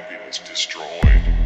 happiness destroyed.